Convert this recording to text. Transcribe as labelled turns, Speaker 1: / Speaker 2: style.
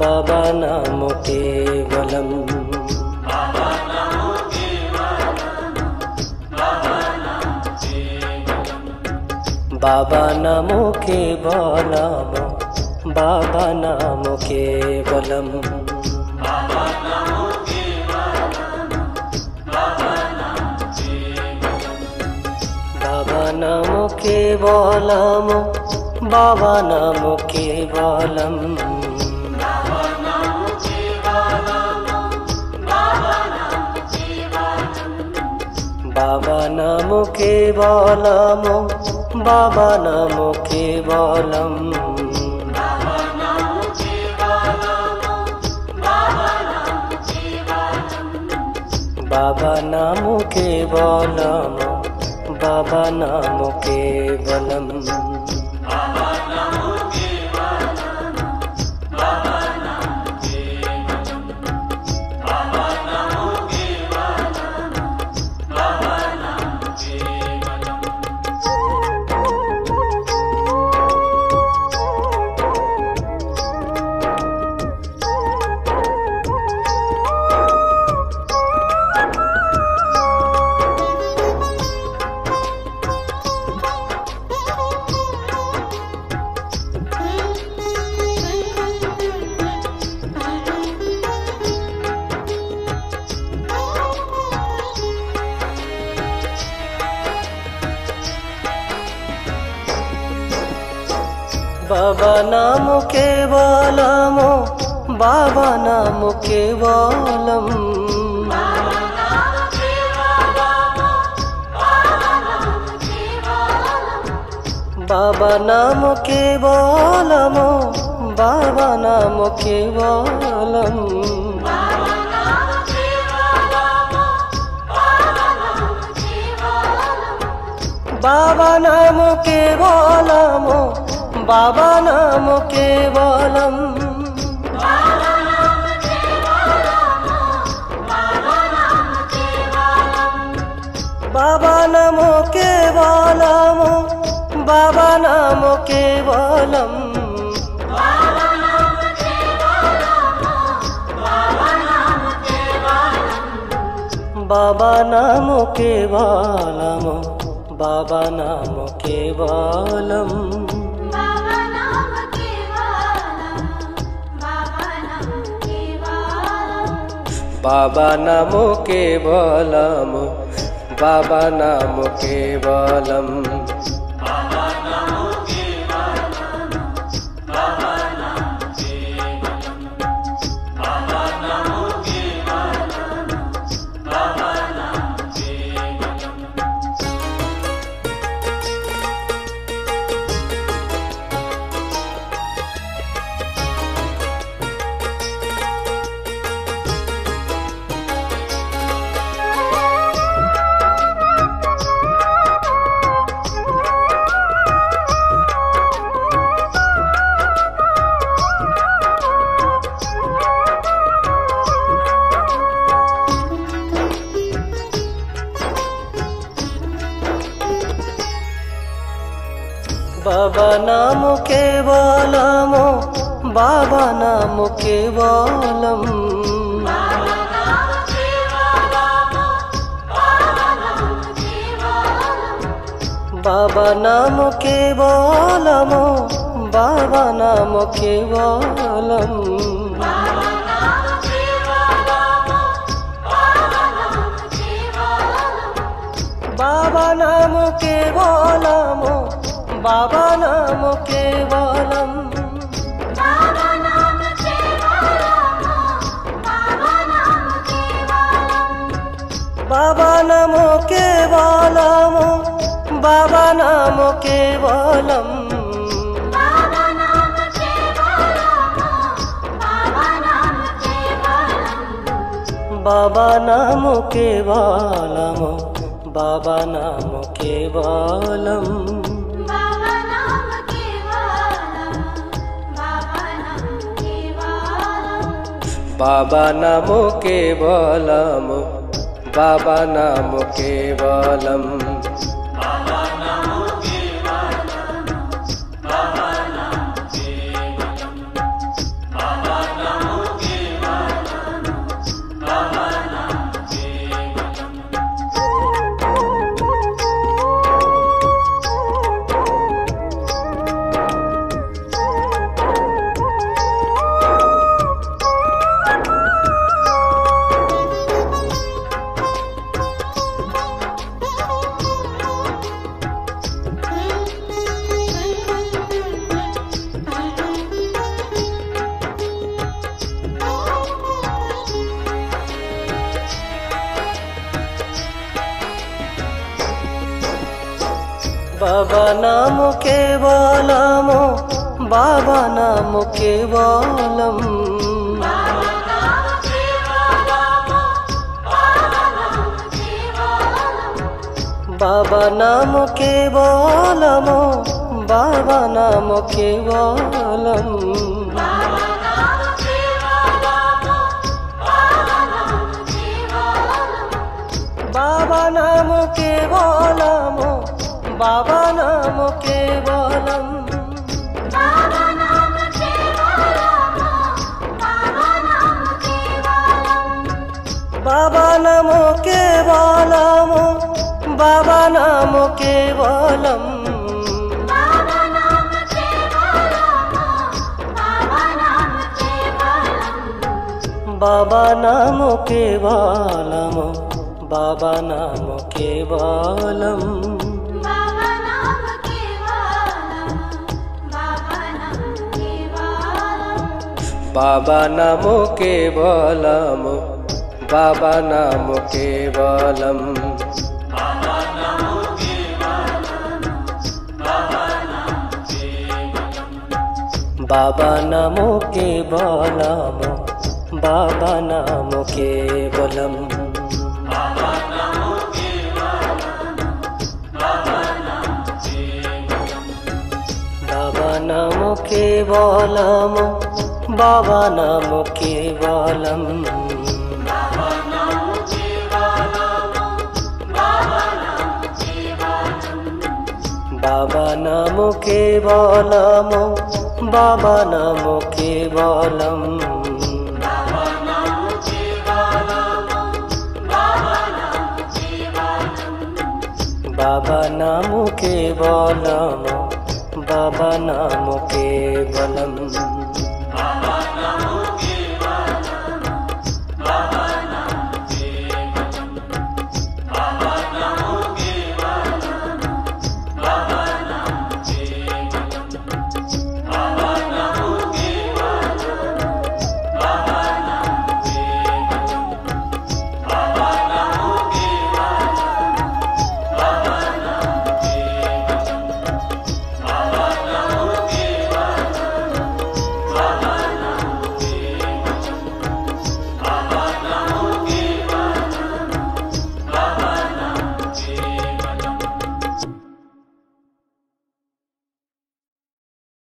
Speaker 1: బాబా నము కేవలము బాబా నము కేవలం బాబా నము కేవలము బాబా నము కేవలం బాబా నము కేవలము బాబా నము కేవలం బాబా నము కేవలము బాబా నము కేవలం బాబా నము కేవలము బాబా నము కేవలం బాబా నాము కేవలము బాబా నాము కేవలం. బాబా నాము కేవలము బాబా నాము కేవలం. బాబా నాము కేవలము బాబా నాము కేవలం బాబా నమో కేవలము బాబా నాము కేవలం బాబా నాము కేవలము బాబా నాము కేవలం
Speaker 2: बा न मो के वमुलम्
Speaker 1: బాబా నాము కేవలము బాబా నాము కేవలం. బాబా నాము కేవలము బాబా నాము కేవలం. బాబా నాము కేవలము బాబా నాము కేవలం బాబా నామ కేవలం
Speaker 2: బాబా నామ కేవలం బాబా నాము
Speaker 1: కేవలము బాబా నాము కేవలం
Speaker 2: బాబా నామ కేవలం బాబా నామ కేవలం
Speaker 1: బాబా నాము కేవలము బాబా నాము కేవలం
Speaker 2: बा न मे वबा न मुके
Speaker 1: బాబా నాముకే వాలము బాబా నాముకే వాలం
Speaker 2: బాబా
Speaker 1: నాముకే వాలము బాబా నాముకే వాలం బాబా నాము కేవలం బాబా నాము కేవలము బాబా నాము కేవలం. బాబా నాము కేవలము బాబా నాము కేవలం. బాబా నాము కేవలము బాబా నాము కేవలం బాబా నాము కేవలము బాబా నాము కేవలం బాబా నాము కేవలము బాబా నాము కేవలం బాబా నాము కేవలము బాబా నాము కేవలం. బాబా నాము కేవలము బాబా నాము కేవలం.
Speaker 2: Baba